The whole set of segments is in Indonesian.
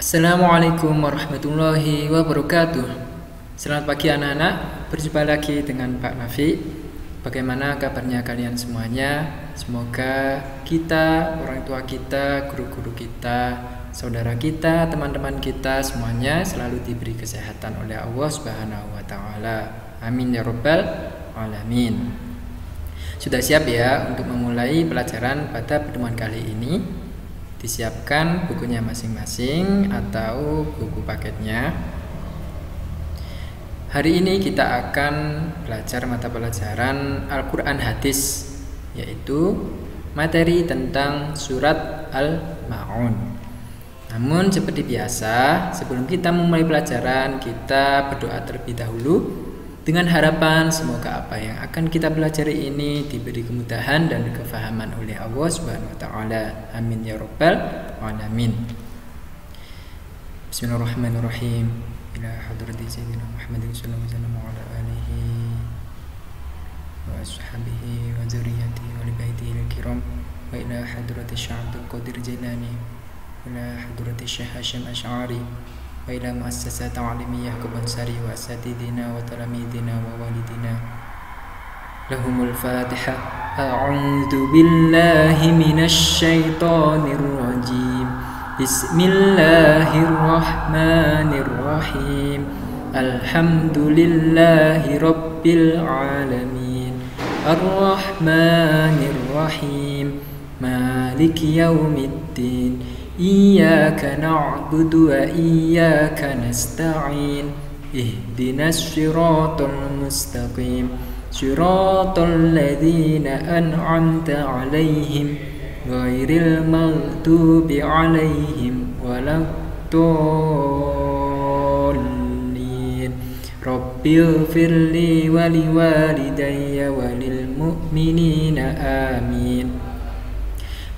Assalamualaikum warahmatullahi wabarakatuh. Selamat pagi anak-anak. Berjumpa lagi dengan Pak Nafi Bagaimana kabarnya kalian semuanya? Semoga kita, orang tua kita, guru-guru kita Saudara kita, teman-teman kita semuanya Selalu diberi kesehatan oleh Allah subhanahu wa ta'ala. Amin ya rabbal alamin. Sudah siap ya untuk memulai pelajaran pada pertemuan kali ini disiapkan bukunya masing-masing atau buku paketnya. Hari ini kita akan belajar mata pelajaran Al-Quran Hadis yaitu materi tentang surat Al-Ma'un. Namun seperti biasa, sebelum kita memulai pelajaran, kita berdoa terlebih dahulu dengan harapan semoga apa yang akan kita pelajari ini diberi kemudahan dan kefahaman oleh Allah Subhanahu wa taala. Amin ya rabbal alamin. Bismillahirrahmanirrahim. Ila hadrati sayyidina Muhammadin sallallahu alaihi wasallam wa alihi wa ashabihi wa dzurriyyatihi wa li baitihi al-kiram wa ila hadrati Syekh Abdul Qadir Jailani wa ila hadrati Syekh Hashim Asy'ari وإلى مؤسسات تعليمية كبنسري وأساتذتنا وتلاميذنا ووالدنا. لهم الفاتحة. أعوذ بالله من الشيطان الرجيم. بسم الله الرحمن الرحيم. الحمد لله رب العالمين. الرحمن الرحيم. مالك يوم الدين. إياك نعبد وإياك نستعين اهدنا الصراط المستقيم. صراط الذين أنعمت عليهم غير المغضوب عليهم ولا الضالين. رب اغفر لي ولوالدي وللمؤمنين آمين.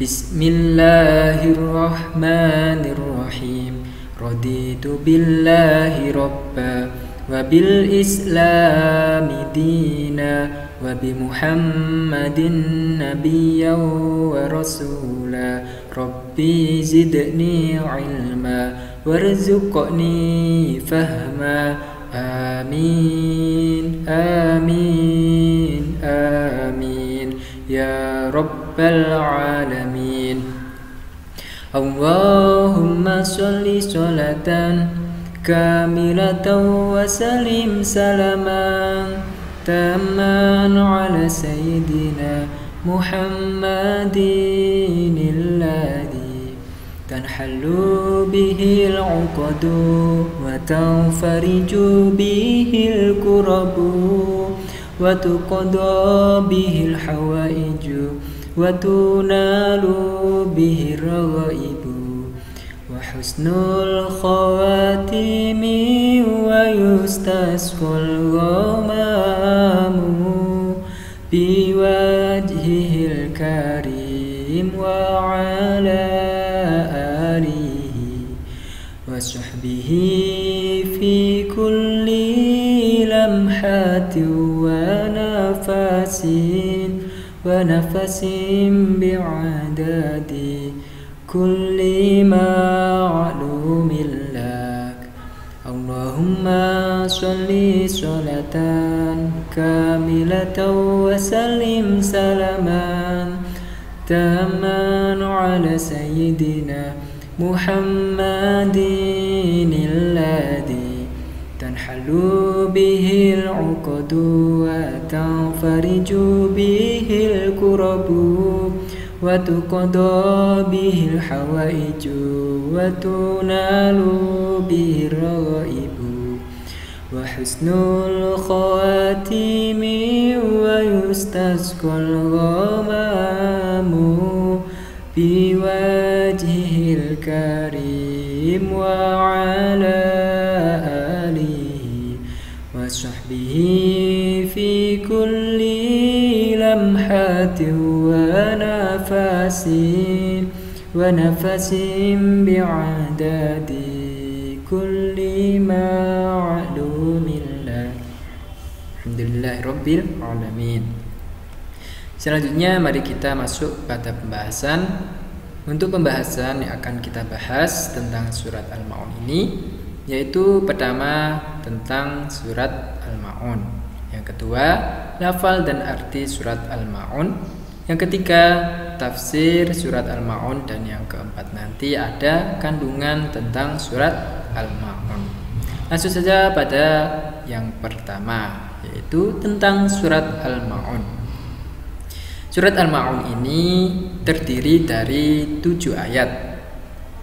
بسم الله الرحمن الرحيم رضيت بالله ربا وبالإسلام دينا وبمحمد نبيا ورسولا ربي زدني علما وارزقني فهما آمين آمين آمين يا رب العالمين. اللهم صل صلاة كاملة وسلم سلاما تاما على سيدنا محمد الذي تنحل به العقد وتنفرج به الكرب وتقضى به الحوائج وتنال به الرغائب وحسن الخواتم ويستسقى الغمام بوجهه الكريم وعلى آله وصحبه ونفس بعدد كل معلوم لك. اللهم صل صلاة كاملة وسلم سلاما تاما على سيدنا محمد الذي تنحل به العقد وتنفرج به الكرب وتقضى به الحوائج وتنال به الرغائب وحسن الخواتم ويستسقى الغمام بوجهه الكريم وعلى ونفس ونفس بعدد كل معلوم لك الحمد لله رب العالمين Selanjutnya mari kita masuk pada pembahasan Untuk pembahasan yang akan kita bahas tentang surat Al-Maun ini yaitu pertama tentang surat Al-Maun. Yang kedua, lafal dan arti surat Al-Maun. Yang ketiga, tafsir surat Al-Maun dan yang keempat nanti ada kandungan tentang surat Al-Maun. Langsung saja pada yang pertama yaitu tentang surat Al-Maun. Surat Al-Ma'un ini terdiri dari tujuh ayat.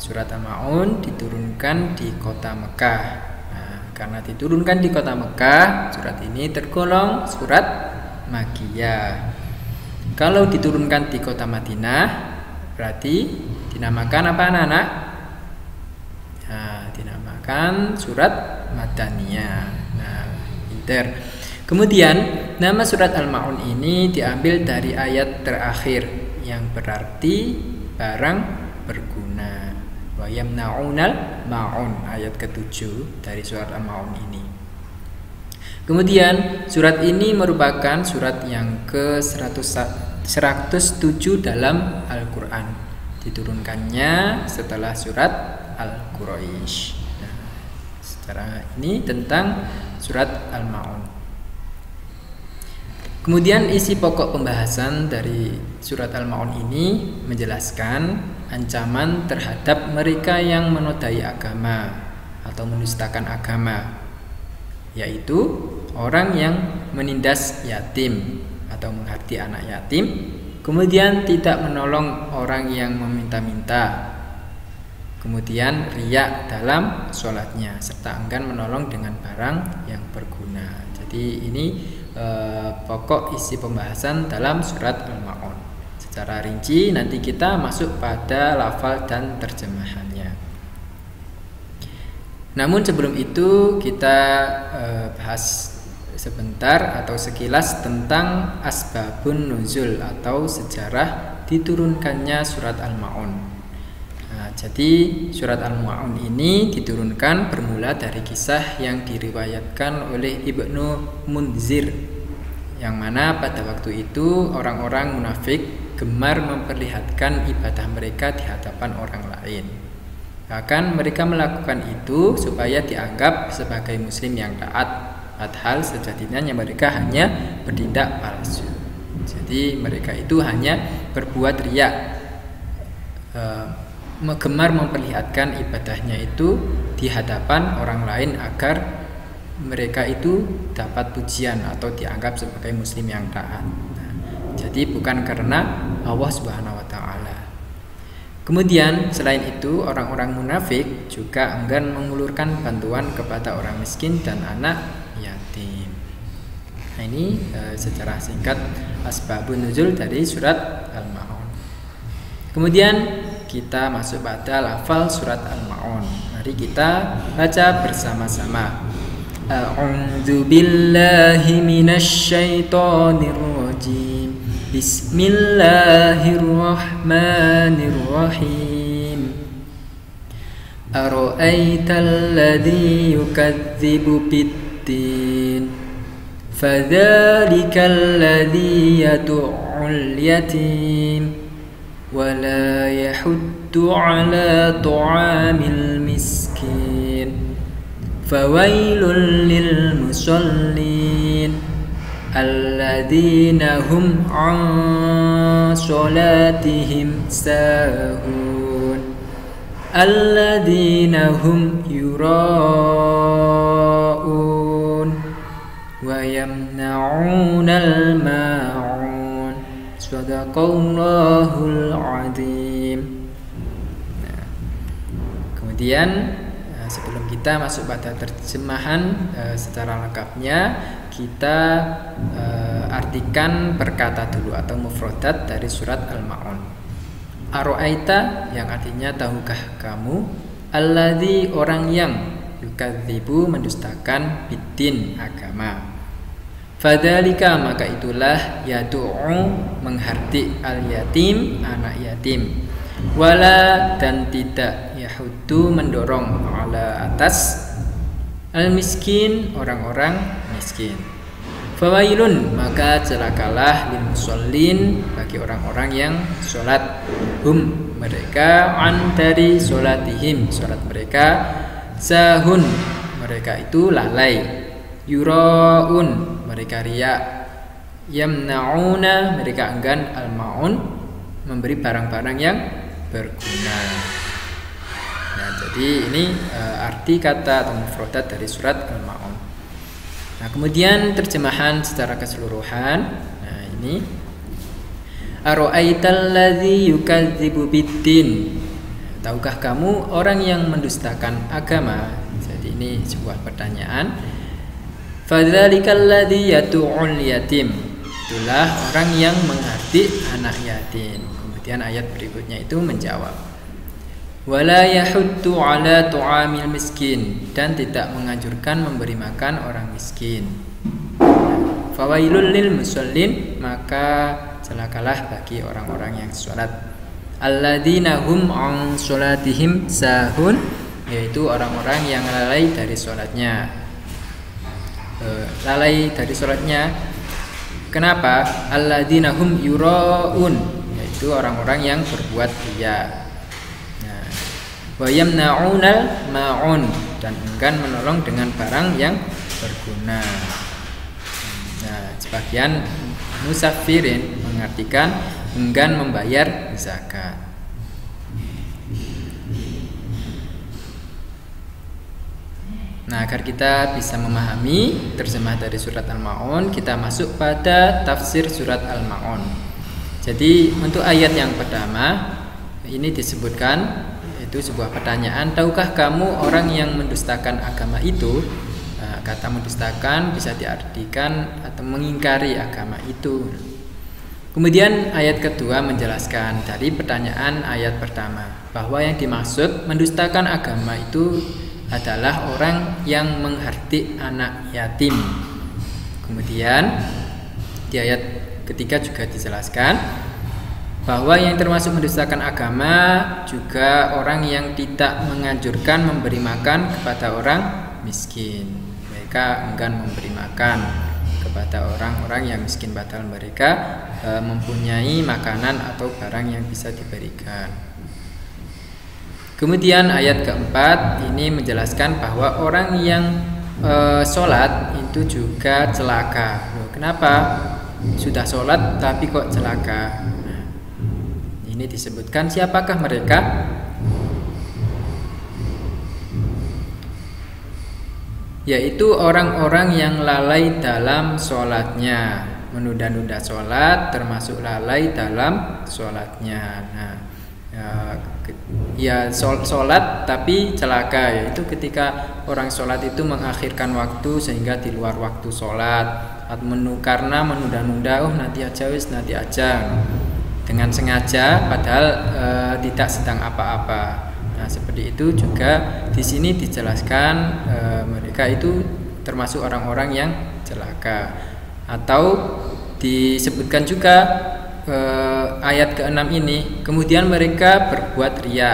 Surat Al-Ma'un diturunkan di kota Mekah. Nah, karena diturunkan di kota Mekah, surat ini tergolong surat Makiyah. Kalau diturunkan di kota Madinah, berarti dinamakan apa anak-anak? Nah, dinamakan surat Madaniyah. Nah, inter. Kemudian nama surat Al-Maun ini diambil dari ayat terakhir yang berarti barang berguna. Wa yamna'unal ma'un ayat ketujuh dari surat Al-Maun ini. Kemudian surat ini merupakan surat yang ke 107 dalam Al-Qur'an. Diturunkannya setelah surat Al-Quraisy. Nah, secara ini tentang surat Al-Maun. Kemudian isi pokok pembahasan dari surat Al-Maun ini menjelaskan ancaman terhadap mereka yang menodai agama atau mendustakan agama yaitu orang yang menindas yatim atau menghati anak yatim kemudian tidak menolong orang yang meminta-minta kemudian riak dalam sholatnya serta enggan menolong dengan barang yang berguna jadi ini eh, pokok isi pembahasan dalam surat Al-Maun. Secara rinci nanti kita masuk pada lafal dan terjemahannya. Namun sebelum itu kita eh, bahas sebentar atau sekilas tentang asbabun nuzul atau sejarah diturunkannya surat Al-Maun. Nah, jadi surat Al-Mu'un ini diturunkan bermula dari kisah yang diriwayatkan oleh Ibnu Munzir yang mana pada waktu itu orang-orang munafik gemar memperlihatkan ibadah mereka di hadapan orang lain. Bahkan mereka melakukan itu supaya dianggap sebagai muslim yang taat padahal sejatinya mereka hanya bertindak palsu. Jadi mereka itu hanya berbuat riak eh, gemar memperlihatkan ibadahnya itu di hadapan orang lain agar mereka itu dapat pujian atau dianggap sebagai muslim yang taat. Nah, jadi bukan karena Allah Subhanahu. Kemudian selain itu orang-orang munafik juga enggan mengulurkan bantuan kepada orang miskin dan anak yatim. Nah, ini e, secara singkat asbabun nuzul dari surat Al-Maun. Kemudian kita masuk pada lafal surat Al-Maun. Mari kita baca bersama-sama. A'udzu billahi minasy syaithanir rajim. بسم الله الرحمن الرحيم أرأيت الذي يكذب بالدين؟ فذلك الذي يدع اليتيم. ولا يحد على طعام المسكين. فويل للمصلين. alladzina hum salatihim sahun alladzina hum yura'un wa yamna'unal ma'un sadaqallahul azim kemudian eh, sebelum kita masuk pada terjemahan eh, secara lengkapnya kita uh, artikan perkata dulu atau mufradat dari surat Al-Maun. Aro'aita yang artinya tahukah kamu alladzi orang yang yukadzibu mendustakan bidin agama Fadalika maka itulah yadu'u menghardik al yatim anak yatim wala dan tidak yahudu mendorong ala atas al miskin orang-orang miskin. Fawailun maka celakalah lil musallin bagi orang-orang yang sholat. Hum mereka an dari sholatihim sholat mereka. Sahun mereka itu lalai. Yuraun mereka riak. Yamnauna mereka enggan al maun memberi barang-barang yang berguna jadi ini uh, arti kata atau mufradat dari surat al maun Nah, kemudian terjemahan secara keseluruhan. Nah, ini Aro'aital ladzi yukadzibu biddin. Tahukah kamu orang yang mendustakan agama? Jadi ini sebuah pertanyaan. Fadzalikal ladzi yatu'ul yatim. Itulah orang yang mengerti anak yatim. Kemudian ayat berikutnya itu menjawab wala yahuddu ala tu'amil miskin dan tidak menganjurkan memberi makan orang miskin. Fawailul lil musallin maka celakalah bagi orang-orang yang sholat. Alladzina hum an sholatihim sahun yaitu orang-orang yang lalai dari sholatnya. E, lalai dari sholatnya. Kenapa? Alladzina hum yuraun yaitu orang-orang yang berbuat riya wa yamna'unal ma'un dan enggan menolong dengan barang yang berguna. Nah, sebagian musafirin mengartikan enggan membayar zakat. Nah, agar kita bisa memahami terjemah dari surat Al-Maun, kita masuk pada tafsir surat Al-Maun. Jadi, untuk ayat yang pertama ini disebutkan itu sebuah pertanyaan tahukah kamu orang yang mendustakan agama itu? Nah, kata mendustakan bisa diartikan atau mengingkari agama itu. Kemudian ayat kedua menjelaskan dari pertanyaan ayat pertama bahwa yang dimaksud mendustakan agama itu adalah orang yang menghardik anak yatim. Kemudian di ayat ketiga juga dijelaskan bahwa yang termasuk mendustakan agama juga orang yang tidak menganjurkan memberi makan kepada orang miskin. Mereka enggan memberi makan kepada orang-orang yang miskin padahal mereka e, mempunyai makanan atau barang yang bisa diberikan. Kemudian ayat keempat ini menjelaskan bahwa orang yang e, sholat itu juga celaka. Kenapa? Sudah sholat tapi kok celaka? Ini disebutkan siapakah mereka? Yaitu orang-orang yang lalai dalam sholatnya. Menunda-nunda sholat termasuk lalai dalam sholatnya. Nah ya, ya sholat tapi celaka yaitu ketika orang sholat itu mengakhirkan waktu sehingga di luar waktu sholat. Menu karena menunda-nunda oh nanti aja wis nanti aja dengan sengaja padahal e, tidak sedang apa-apa. Nah, seperti itu juga di sini dijelaskan e, mereka itu termasuk orang-orang yang celaka. Atau disebutkan juga e, ayat ke-6 ini, kemudian mereka berbuat ria.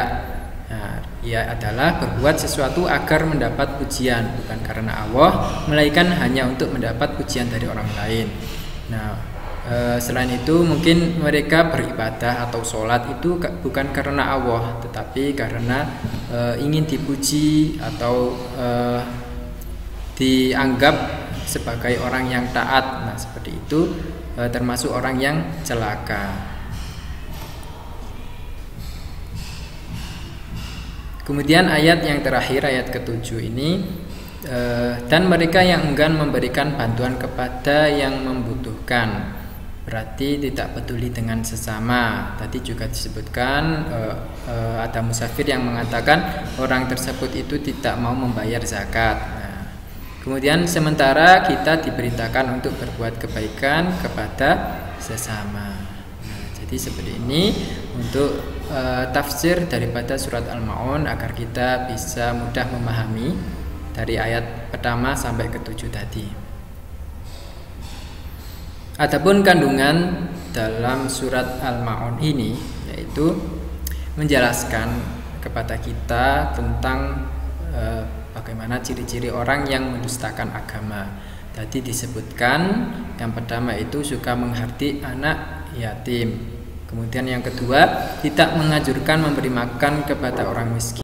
Nah, ia adalah berbuat sesuatu agar mendapat pujian, bukan karena Allah, melainkan hanya untuk mendapat pujian dari orang lain. Nah, Eh, selain itu mungkin mereka beribadah atau sholat itu bukan karena Allah tetapi karena e, ingin dipuji atau e, dianggap sebagai orang yang taat. Nah seperti itu e, termasuk orang yang celaka. Kemudian ayat yang terakhir ayat ketujuh ini dan mereka yang enggan memberikan bantuan kepada yang membutuhkan berarti tidak peduli dengan sesama. Tadi juga disebutkan uh, uh, ada musafir yang mengatakan orang tersebut itu tidak mau membayar zakat. Nah, kemudian sementara kita diberitakan untuk berbuat kebaikan kepada sesama. Nah, jadi seperti ini untuk uh, tafsir daripada surat Al-Maun agar kita bisa mudah memahami dari ayat pertama sampai ketujuh tadi. Adapun kandungan dalam surat Al-Maun ini yaitu menjelaskan kepada kita tentang e, bagaimana ciri-ciri orang yang mendustakan agama. Tadi disebutkan yang pertama itu suka menghardi anak yatim. Kemudian yang kedua tidak menganjurkan memberi makan kepada orang miskin.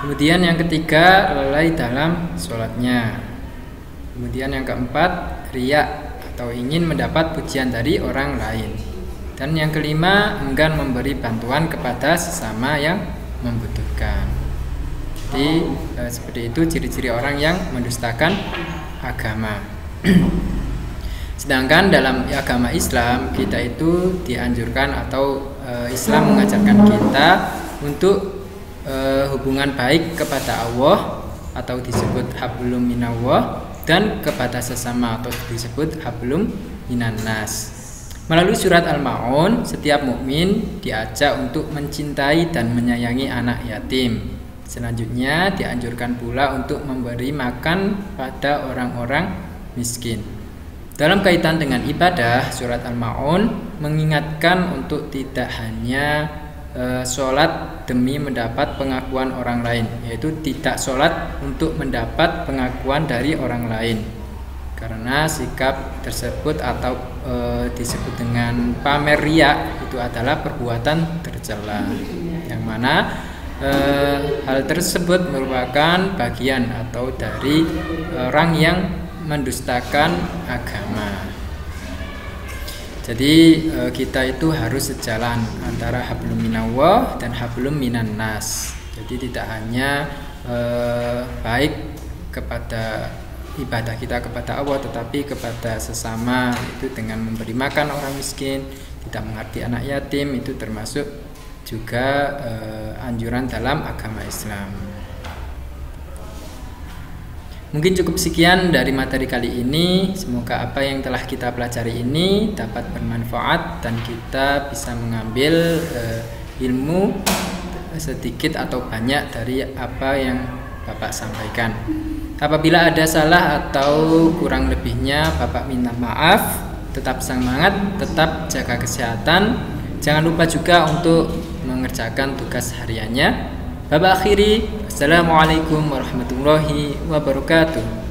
Kemudian yang ketiga lalai dalam sholatnya. Kemudian yang keempat riak atau ingin mendapat pujian dari orang lain. Dan yang kelima enggan memberi bantuan kepada sesama yang membutuhkan. Jadi eh, seperti itu ciri-ciri orang yang mendustakan agama. Sedangkan dalam agama Islam kita itu dianjurkan atau e, Islam mengajarkan kita untuk e, hubungan baik kepada Allah atau disebut hablum minallah dan kepada sesama atau disebut hablum minannas. Melalui surat Al-Maun, setiap mukmin diajak untuk mencintai dan menyayangi anak yatim. Selanjutnya dianjurkan pula untuk memberi makan pada orang-orang miskin. Dalam kaitan dengan ibadah, surat Al-Maun mengingatkan untuk tidak hanya e, sholat demi mendapat pengakuan orang lain, yaitu tidak sholat untuk mendapat pengakuan dari orang lain. Karena sikap tersebut atau e, disebut dengan pamer ria itu adalah perbuatan tercela, yang mana e, hal tersebut merupakan bagian atau dari orang yang mendustakan agama. Jadi e, kita itu harus sejalan antara hablum minallah dan hablum minan nas. Jadi tidak hanya e, baik kepada ibadah kita kepada Allah tetapi kepada sesama itu dengan memberi makan orang miskin, tidak mengerti anak yatim itu termasuk juga e, anjuran dalam agama Islam. Mungkin cukup sekian dari materi kali ini. Semoga apa yang telah kita pelajari ini dapat bermanfaat dan kita bisa mengambil uh, ilmu sedikit atau banyak dari apa yang Bapak sampaikan. Apabila ada salah atau kurang lebihnya, Bapak minta maaf. Tetap semangat, tetap jaga kesehatan. Jangan lupa juga untuk mengerjakan tugas hariannya. Bapak akhiri, Assalamualaikum warahmatullahi wabarakatuh.